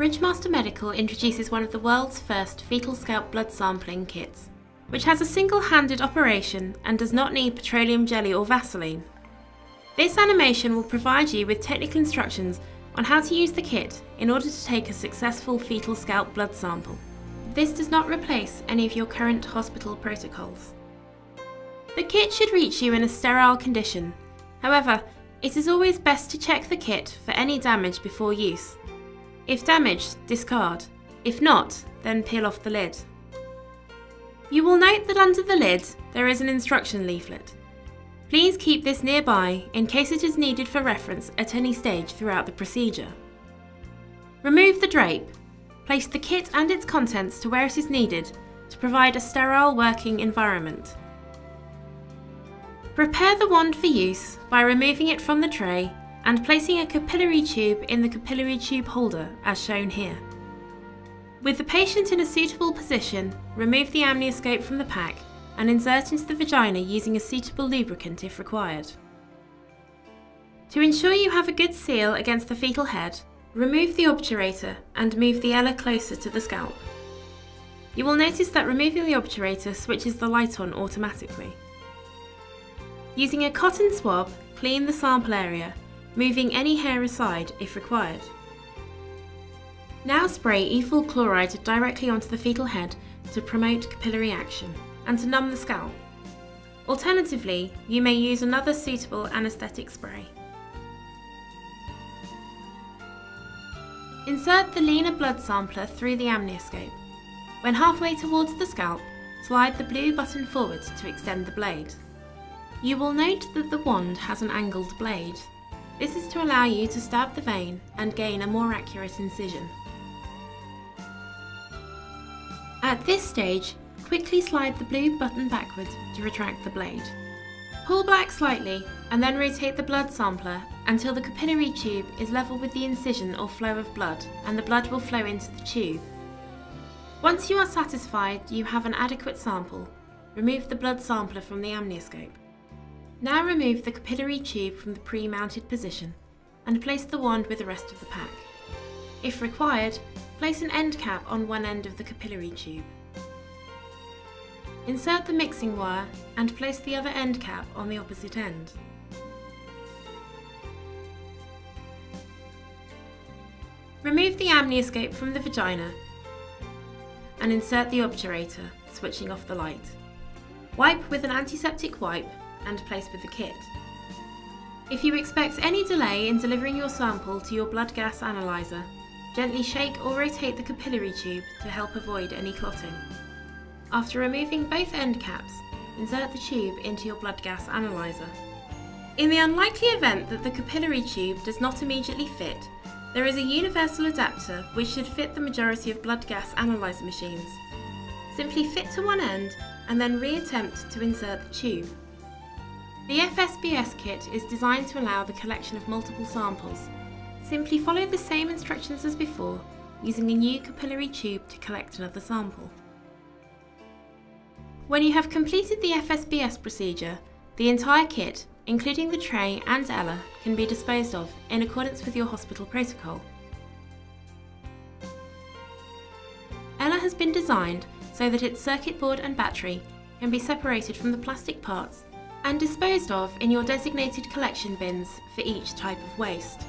Bridgemaster Medical introduces one of the world's first fetal scalp blood sampling kits, which has a single-handed operation and does not need petroleum jelly or Vaseline. This animation will provide you with technical instructions on how to use the kit in order to take a successful fetal scalp blood sample. This does not replace any of your current hospital protocols. The kit should reach you in a sterile condition. However, it is always best to check the kit for any damage before use. If damaged, discard. If not, then peel off the lid. You will note that under the lid there is an instruction leaflet. Please keep this nearby in case it is needed for reference at any stage throughout the procedure. Remove the drape. Place the kit and its contents to where it is needed to provide a sterile working environment. Prepare the wand for use by removing it from the tray and placing a capillary tube in the capillary tube holder as shown here. With the patient in a suitable position, remove the amnioscope from the pack and insert into the vagina using a suitable lubricant if required. To ensure you have a good seal against the fetal head, remove the obturator and move the Ella closer to the scalp. You will notice that removing the obturator switches the light on automatically. Using a cotton swab, clean the sample area, moving any hair aside if required. Now spray ethyl chloride directly onto the fetal head to promote capillary action and to numb the scalp. Alternatively, you may use another suitable anaesthetic spray. Insert the Lena blood sampler through the amnioscope. When halfway towards the scalp, slide the blue button forward to extend the blade. You will note that the wand has an angled blade. This is to allow you to stab the vein and gain a more accurate incision. At this stage, quickly slide the blue button backwards to retract the blade. Pull back slightly and then rotate the blood sampler until the capillary tube is level with the incision or flow of blood and the blood will flow into the tube. Once you are satisfied you have an adequate sample, remove the blood sampler from the amnioscope. Now remove the capillary tube from the pre-mounted position and place the wand with the rest of the pack. If required, place an end cap on one end of the capillary tube. Insert the mixing wire and place the other end cap on the opposite end. Remove the amnioscope from the vagina and insert the obturator, switching off the light. Wipe with an antiseptic wipe and place with the kit. If you expect any delay in delivering your sample to your blood gas analyzer, gently shake or rotate the capillary tube to help avoid any clotting. After removing both end caps, insert the tube into your blood gas analyzer. In the unlikely event that the capillary tube does not immediately fit, there is a universal adapter which should fit the majority of blood gas analyzer machines. Simply fit to one end and then reattempt to insert the tube. The FSBS kit is designed to allow the collection of multiple samples. Simply follow the same instructions as before, using a new capillary tube to collect another sample. When you have completed the FSBS procedure, the entire kit, including the tray and Ella, can be disposed of in accordance with your hospital protocol. Ella has been designed so that its circuit board and battery can be separated from the plastic parts and disposed of in your designated collection bins for each type of waste.